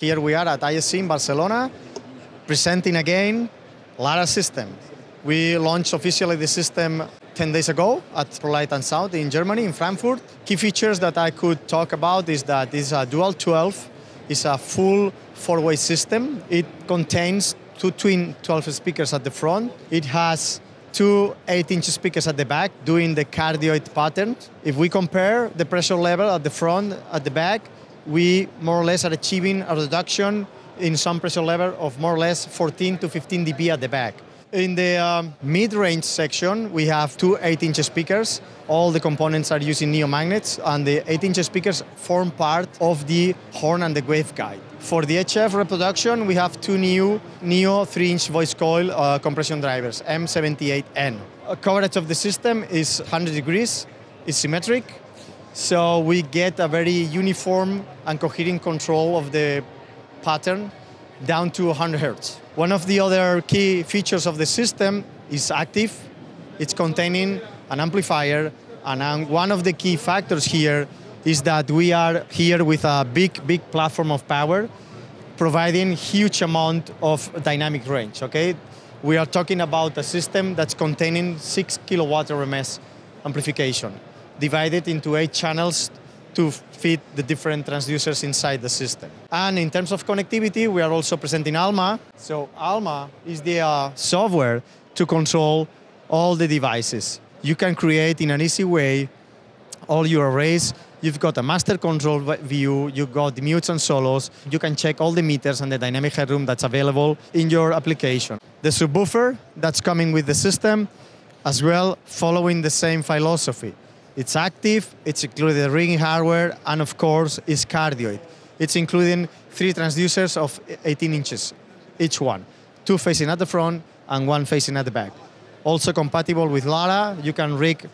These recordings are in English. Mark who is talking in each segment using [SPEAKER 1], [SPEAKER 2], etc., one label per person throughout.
[SPEAKER 1] Here we are at ISE in Barcelona, presenting again Lara system. We launched officially the system 10 days ago at ProLight and Sound in Germany, in Frankfurt. Key features that I could talk about is that it's a dual 12, it's a full four-way system. It contains two twin 12 speakers at the front. It has two 8-inch speakers at the back doing the cardioid pattern. If we compare the pressure level at the front, at the back, we more or less are achieving a reduction in sound pressure level of more or less 14 to 15 dB at the back. In the um, mid-range section, we have two 8-inch speakers. All the components are using neomagnets, and the 8-inch speakers form part of the horn and the waveguide. For the HF reproduction, we have two new Neo 3-inch voice coil uh, compression drivers, M78N. Uh, coverage of the system is 100 degrees, it's symmetric, so we get a very uniform and coherent control of the pattern down to 100 hertz. One of the other key features of the system is active. It's containing an amplifier, and um, one of the key factors here is that we are here with a big, big platform of power, providing huge amount of dynamic range, okay? We are talking about a system that's containing six kilowatt RMS amplification, divided into eight channels to fit the different transducers inside the system. And in terms of connectivity, we are also presenting Alma. So Alma is the uh, software to control all the devices. You can create in an easy way all your arrays. You've got a master control view, you've got the mutes and solos, you can check all the meters and the dynamic headroom that's available in your application. The subwoofer that's coming with the system, as well following the same philosophy. It's active, it's included rigging hardware, and of course, it's cardioid. It's including three transducers of 18 inches, each one, two facing at the front and one facing at the back. Also compatible with Lara, you can rig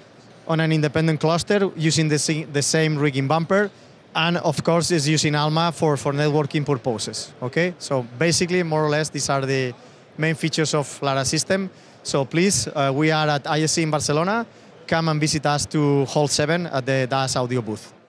[SPEAKER 1] on an independent cluster using the, the same rigging bumper, and of course, it's using Alma for, for networking purposes. Okay, so basically, more or less, these are the main features of Lara system. So please, uh, we are at ISE in Barcelona come and visit us to Hall 7 at the DAS audio booth.